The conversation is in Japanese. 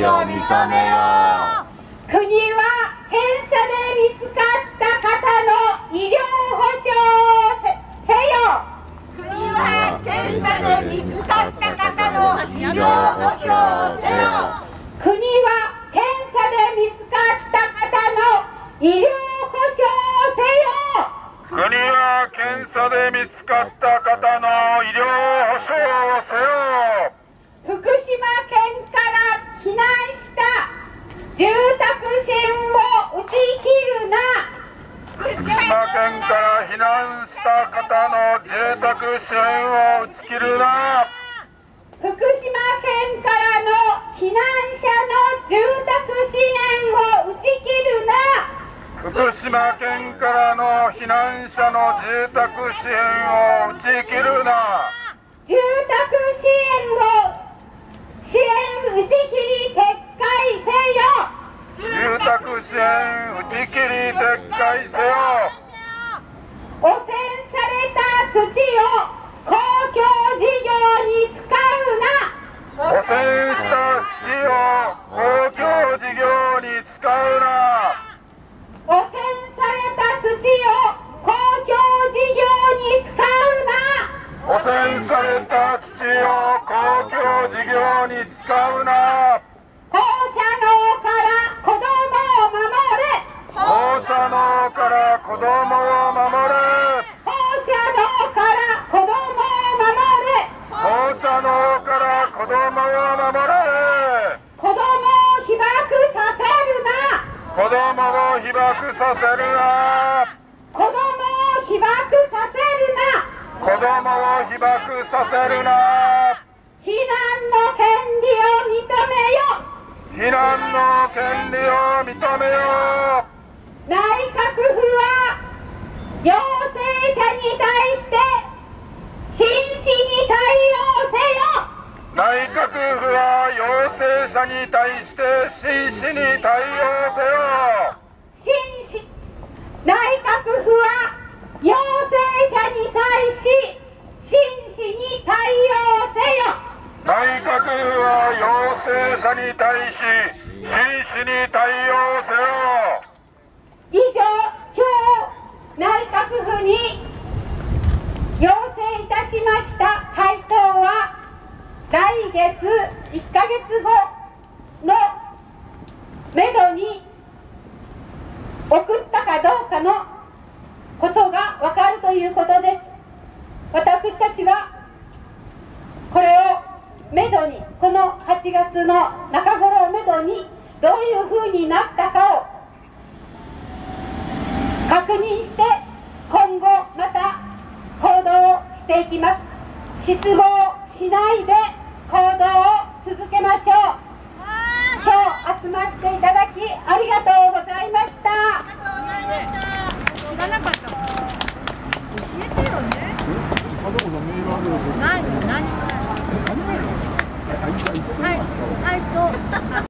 理を認めよ国は検査で見つかった方の医療保障をせせよ。国は検査で見つかった方の医療保障をせよ。国は検査で見つかった方の医療保障をせよ。国は検査で見つかった方の医療保障をせよ福島県から避難した住宅支援を打ち切るな。福福島県から避難した方の住宅支援を打ち切るな。福島県からの避難者の住宅支援を打ち切るな。福島県からの避難者の住宅支援を打ち切るな。住宅支援を支援打ち切りせよ住宅支援打ち切り撤回せよ。汚染された土を公共事業に使うな。汚染した土を公共事業に使うな。汚染された土を公共事業に使うな。汚染された土を公共事業に使うな供を守れ。子供を被爆させるな。子供を被爆させるな。子供を被爆させるな。子供を被爆させるな。避難の権利を認めよ。避難の権利を認めよ。内閣府は陽性者に対して真摯に対応せよう内閣府は陽性者に対して真摯に対応せよ。真摯。内閣府は陽性者に対し真摯に対応せよ。内閣府は陽性者に対し真摯に対応せよ。以上今日内閣府に要請いたしました来月1ヶ月後のめどに送ったかどうかのことが分かるということです私たちはこれをめどにこの8月の中頃をめどにどういうふうになったかを確認して今後また行動をしていきます。失望しないで行動を続けましょう。今日集まっていただきありがとうございました。知らなかった。教えてよね。何何？はい。はいと